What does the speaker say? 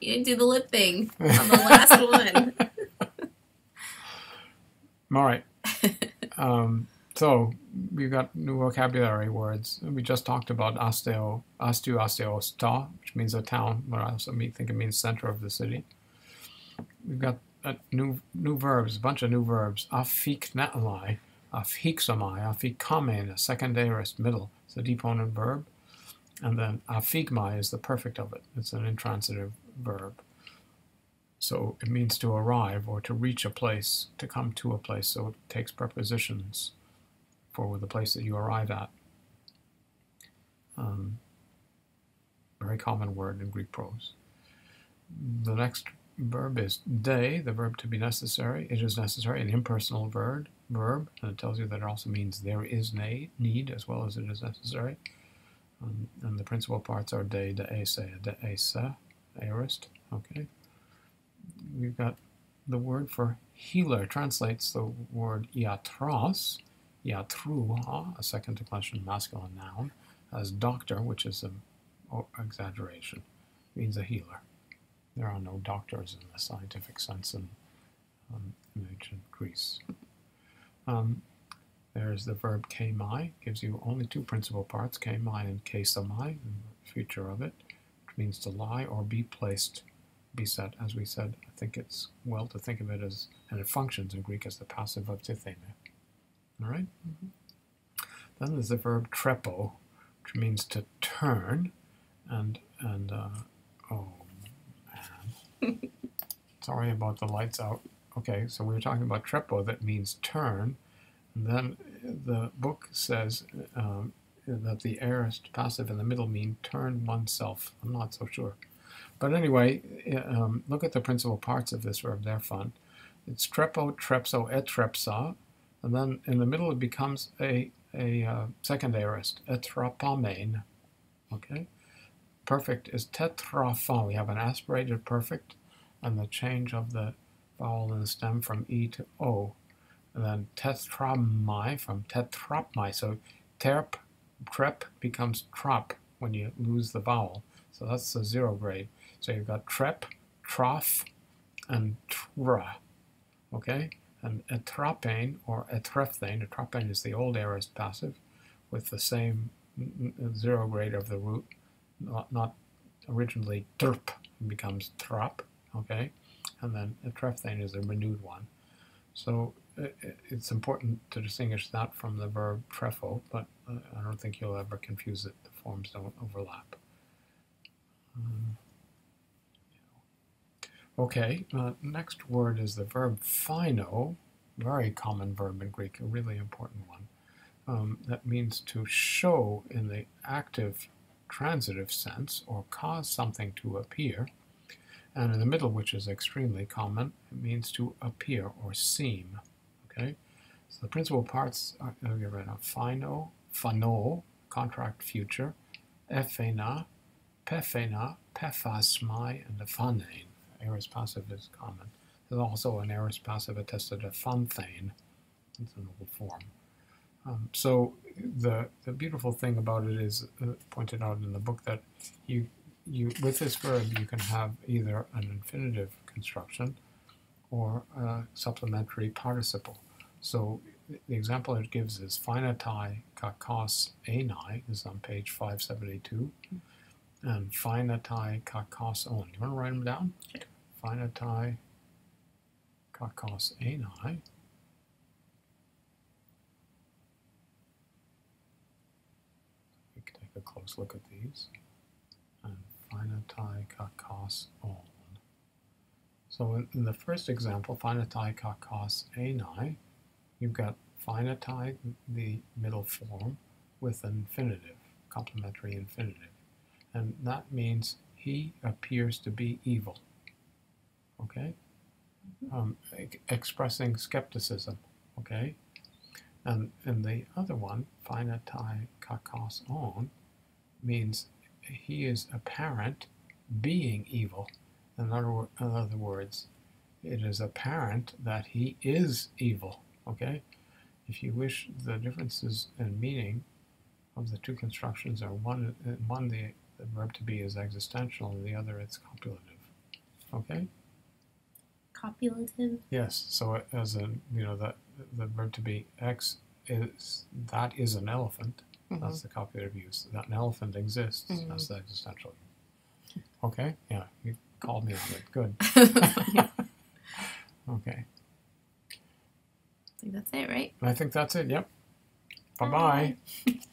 You didn't do the lip thing on the last one. All right. Um, so we've got new vocabulary words. We just talked about osteo, osteo, osteosta, which means a town, but I also think it means center of the city. We've got uh, new new verbs, a bunch of new verbs. Afiknetli, afiksamai, afikamen, a second aorist middle. It's a deponent verb. And then afigmai is the perfect of it. It's an intransitive verb. So it means to arrive or to reach a place, to come to a place. So it takes prepositions for the place that you arrive at. Um, very common word in Greek prose. The next verb is de, the verb to be necessary. It is necessary, an impersonal verb, verb, and it tells you that it also means there is need as well as it is necessary. Um, and the principal parts are de, de, ese, de, ese, aorist. Okay. We've got the word for healer translates the word iatros, iatruha, a second declension masculine noun, as doctor, which is an exaggeration, means a healer. There are no doctors in the scientific sense in, um, in ancient Greece. Um, there's the verb kemai, gives you only two principal parts, kemai and kesamai, the future of it, which means to lie or be placed, be set. As we said, I think it's well to think of it as, and it functions in Greek as the passive of titheme. All right? mm-hmm. Then there's the verb trepo, which means to turn, and, and uh, oh man. Sorry about the lights out. Okay, so we were talking about trepo, that means turn, then the book says um, that the aorist passive in the middle mean turn oneself. I'm not so sure. But anyway, um, look at the principal parts of this verb. They're fun. It's trepo, trepso, etrepsa. And then in the middle it becomes a, a uh, second aorist, etrapamen. Okay? Perfect is tetrafon. We have an aspirated perfect and the change of the vowel in the stem from E to O and then tetramai from tetrapmai. So terp, trep becomes trop when you lose the vowel. So that's the zero grade. So you've got trep, trough, and tra. Okay? And etrapane or etrefthane, etrapane is the old aorist passive with the same zero grade of the root, not, not originally terp, becomes trop. Okay? And then etrefthane is a renewed one. So it's important to distinguish that from the verb trefo, but uh, I don't think you'll ever confuse it. The forms don't overlap. Um, okay, uh, next word is the verb phino, very common verb in Greek, a really important one. Um, that means to show in the active transitive sense or cause something to appear. And in the middle, which is extremely common, it means to appear or seem. Okay, so the principal parts are going to. Phino, phano, contract future, ephena, pephena, pephasmai, and the phanane. Aorist passive is common. There's also an aorist passive attested to phanthane. It's a noble form. Um, so the the beautiful thing about it is uh, pointed out in the book that you you with this verb you can have either an infinitive construction or a supplementary participle. So the example it gives is phinatai kakos anai is on page 572, and phinatai kakos on. You want to write them down? Sure. Phinatai kakos anai. We can take a close look at these. And phinatai kakos on. So in, in the first example, phinatai kakos anai, you've got phinatai, the middle form, with an infinitive, complementary infinitive. And that means he appears to be evil. Okay? Um, e- expressing skepticism. Okay? And, and the other one, phinatai kakos on, means he is apparent being evil. In other, in other words, it is apparent that he is evil. Okay? If you wish, the differences in meaning of the two constructions are one, one the, the verb to be is existential, and the other it's copulative. Okay. Copulative. Yes. So as a you know that the verb to be X is that is an elephant. Mhm. That's the copulative use. That an elephant exists. Mhm. That's the existential. Okay. Yeah. You called me on it. Good. okay. I think that's it, right? I think that's it. Yep. Bye bye.